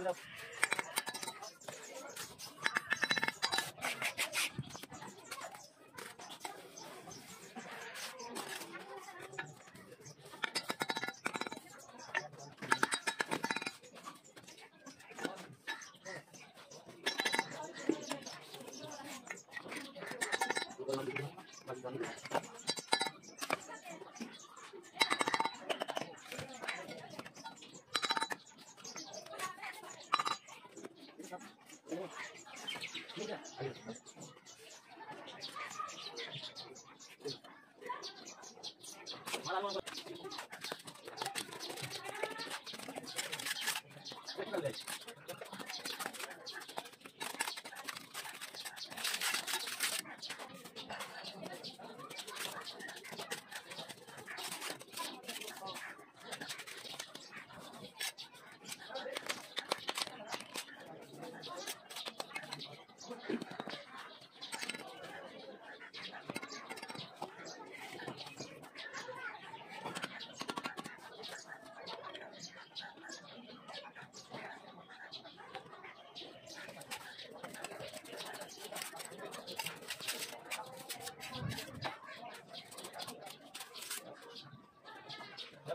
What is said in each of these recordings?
Hello.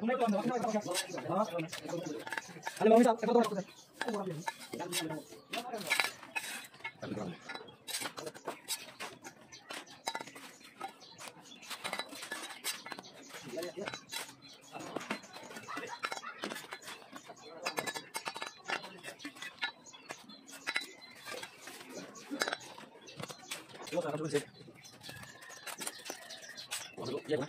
过来，他就会接。我这个，也管。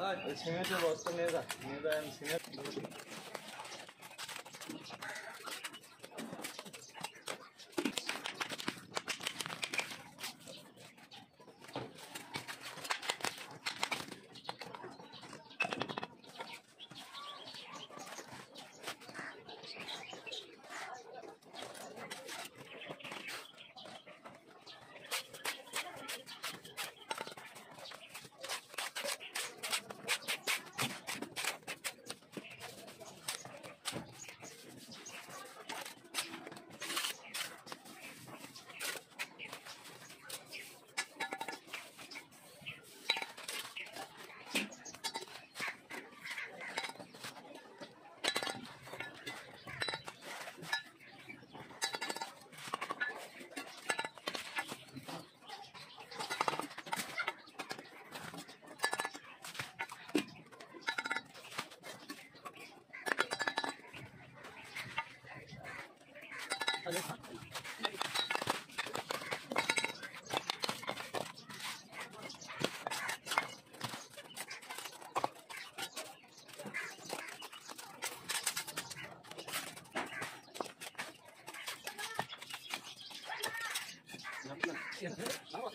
아, 생일도 왔습니다. 내가 생일. Давай.